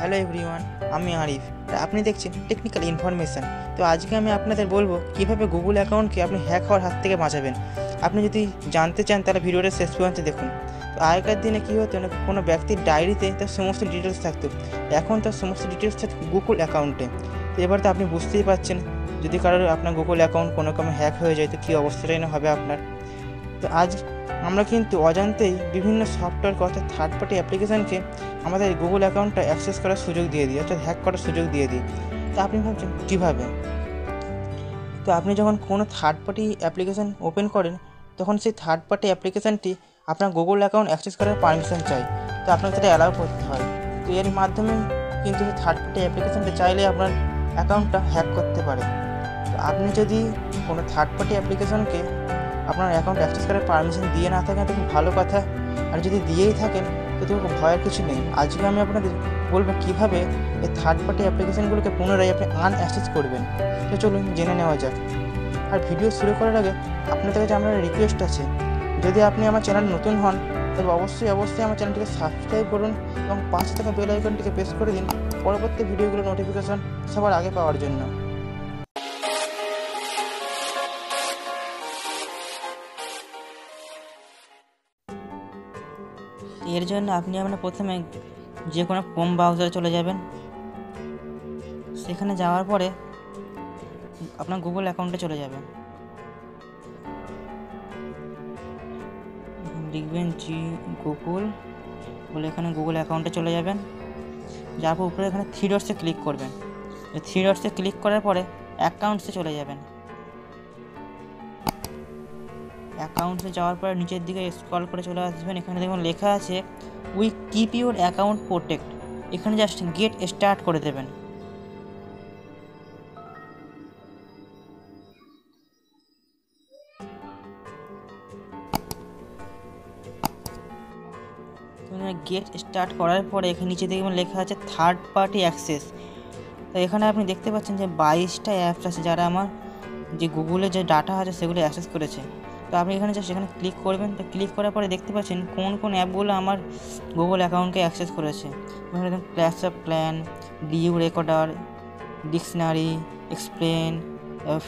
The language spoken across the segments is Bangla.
হ্যালো এভরিওয়ান আমি আরিফ। আপনি দেখছেন টেকনিক্যাল ইনফরমেশান তো আজকে আমি আপনাদের বলব কীভাবে গুগল অ্যাকাউন্টকে আপনি হ্যাক হওয়ার হাত থেকে বাঁচাবেন। আপনি যদি জানতে চান তাহলে ভিডিওটা শেষ পর্যন্ত দেখুন। তো আগেকার দিনে কী হতো, না, কোনো ব্যক্তির ডায়েরিতে তার সমস্ত ডিটেলস থাকতো। এখন তার সমস্ত ডিটেলস থাকে গুগল অ্যাকাউন্টে তো এবার তো আপনি বুঝতেই পারছেন, যদি কারোর আপনার গুগল অ্যাকাউন্ট কোনো রকম হ্যাক হয়ে যায়, তো কী অবস্থাটাই না হবে আপনার? তো আজ আমরা কিন্তু অজান্তেই বিভিন্ন সফটওয়্যার অর্থাৎ থার্ড পার্টি অ্যাপ্লিকেশানকে আমাদের গুগল অ্যাকাউন্টটা অ্যাক্সেস করার সুযোগ দিয়ে দিই, অর্থাৎ হ্যাক করার সুযোগ দিয়ে দিই। তা আপনি ভাবছেন, কীভাবে? তো আপনি যখন কোনো থার্ড পার্টি অ্যাপ্লিকেশান ওপেন করেন, তখন সেই থার্ড পার্টি অ্যাপ্লিকেশানটি আপনার গুগল অ্যাকাউন্ট অ্যাক্সেস করার পারমিশন চাই। তো আপনাকে সেটা অ্যালাউ করতে হয়। তো এর মাধ্যমে কিন্তু সেই থার্ড পার্টি অ্যাপ্লিকেশানটা চাইলে আপনার অ্যাকাউন্টটা হ্যাক করতে পারে। তো আপনি যদি কোনো থার্ড পার্টি অ্যাপ্লিকেশনকে আপনার অ্যাকাউন্ট অ্যাক্সেস করার পারমিশন দিয়ে না থাকেন তো খুব ভালো কথা। আর যদি দিয়েই থাকেন, তো তো ভয়ের কিছু নেই। আজকে আমি আপনাদের বলব কীভাবে এই থার্ড পার্টি অ্যাপ্লিকেশনগুলোকে পুনরায় আপনি আনঅ্যাক্সেস করবেন। তো চলুন, জেনে নেওয়া যাক। আর ভিডিও শুরু করার আগে, আপনাদের কাছে আমার রিকোয়েস্ট আছে। যদি আপনি আমার চ্যানেল নতুন হন, তবে অবশ্যই অবশ্যই আমার চ্যানেলটিকে সাবস্ক্রাইব করুন এবং পাশে থাকা বেল আইকনটিকে প্রেস করে দিন। পরবর্তী ভিডিওগুলোর নোটিফিকেশন সবার আগে পাওয়ার জন্য। এর জন্য আপনি আপনার প্রথমে যে কোনো ক্রোম ব্রাউজারে চলে যাবেন। সেখানে যাওয়ার পরে আপনার গুগল অ্যাকাউন্টে চলে যাবেন। লিখবেন জি গুগল বলে এখানে গুগল অ্যাকাউন্টে চলে যাবেন। যার পর উপরে এখানে থ্রি ডটসে ক্লিক করবেন। থ্রি ডটসে ক্লিক করার পরে অ্যাকাউন্টসে চলে যাবেন। অ্যাকাউন্টসে যাওয়ার পরে নিচের দিকে স্ক্রল করে চলে আসবেন। এখানে দেখুন লেখা আছে we keep your account protect এখানে জাস্ট গেট স্টার্ট করে দেবেন। গেট স্টার্ট করার পরে এখানে নিচে দেখবেন লেখা আছে থার্ড পার্টি অ্যাক্সেস তো এখানে আপনি দেখতে পাচ্ছেন যে বাইশটা অ্যাপস আছে যারা আমার যে গুগলে যে ডাটা আছে সেগুলো অ্যাক্সেস করেছে। তো আপনি এখানে জাস্ট এখানে ক্লিক করবেন, তো ক্লিক করার পরে দেখতে পাচ্ছেন কোন কোন অ্যাপগুলো আমার গুগল অ্যাকাউন্টকে অ্যাক্সেস করেছে। Clash of plan dew recorder dictionary explain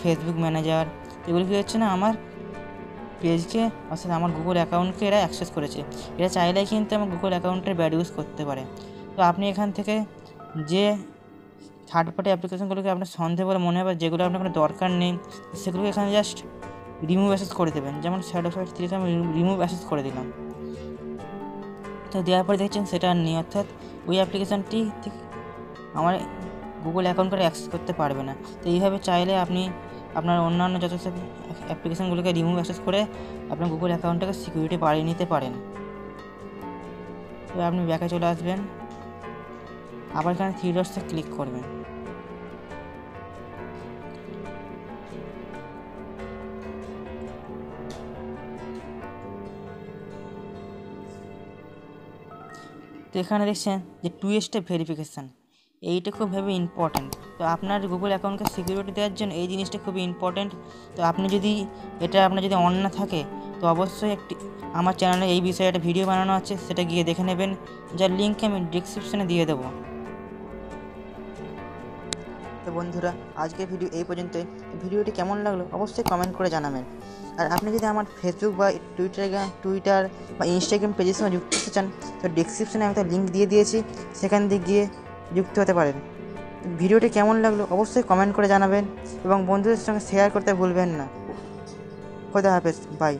Facebook manager এগুলো কী হচ্ছে না, আমার পেজকে অর্থাৎ আমার গুগল অ্যাকাউন্টকে এরা অ্যাক্সেস করেছে। এরা চাইলেই কিন্তু আমার গুগল অ্যাকাউন্টের ব্যাড ইউজ করতে পারে। তো আপনি এখান থেকে যে থার্ড পার্টি অ্যাপ্লিকেশনগুলোকে আপনার সন্দেহ বলে মনে হবে, যেগুলো আপনার কোনো দরকার নেই, সেগুলোকে এখানে জাস্ট রিমুভ অ্যাসেস করে দেবেন। যেমন শ্যাডো ফাইট থেকে আমি রিমুভ অ্যাসেস করে দিলাম। তো দেওয়ার পরে দেখছেন সেটা নেই, অর্থাৎ ওই অ্যাপ্লিকেশানটি আমার গুগল অ্যাকাউন্ট করে অ্যাক্সেস করতে পারবে না। তো এইভাবে চাইলে আপনি আপনার অন্যান্য যত সব অ্যাপ্লিকেশানগুলোকে রিমুভ অ্যাক্সেস করে আপনার গুগল অ্যাকাউন্টটাকে সিকিউরিটি বাড়িয়ে নিতে পারেন। এবার আপনি ব্যাকে চলে আসবেন। আবার এখানে থ্রি ডটসে ক্লিক করবেন। তো এখানে দেখছেন যে টু স্টেপ ভেরিফিকেশান এইটা খুব ভেবে ইম্পর্টেন্ট তো আপনার গুগল অ্যাকাউন্টকে সিকিউরিটি দেওয়ার জন্য এই জিনিসটা খুবই ইম্পর্টেন্ট তো আপনি যদি, এটা আপনার যদি অন না থাকে, তো অবশ্যই একটি, আমার চ্যানেলে এই বিষয়ে একটা ভিডিও বানানো আছে, সেটা গিয়ে দেখে নেবেন। যার লিঙ্ক আমি ডিসক্রিপশানে দিয়ে দেবো। তো বন্ধুরা, আজকের ভিডিও এই পর্যন্তই। ভিডিওটি কেমন লাগল অবশ্যই কমেন্ট করে জানাবেন। আর আপনি যদি আমার ফেসবুক বা টুইটার টুইটার বা ইনস্টাগ্রাম পেজের সঙ্গে যুক্ত হতে চান, তো ডিসক্রিপশানে আমি একটা লিঙ্ক দিয়ে দিয়েছি। সেখান দিয়ে গিয়ে যুক্ত হতে পারেন। ভিডিওটি কেমন লাগল অবশ্যই কমেন্ট করে জানাবেন এবং বন্ধুদের সঙ্গে শেয়ার করতে ভুলবেন না। খোদা হাফেজ বাই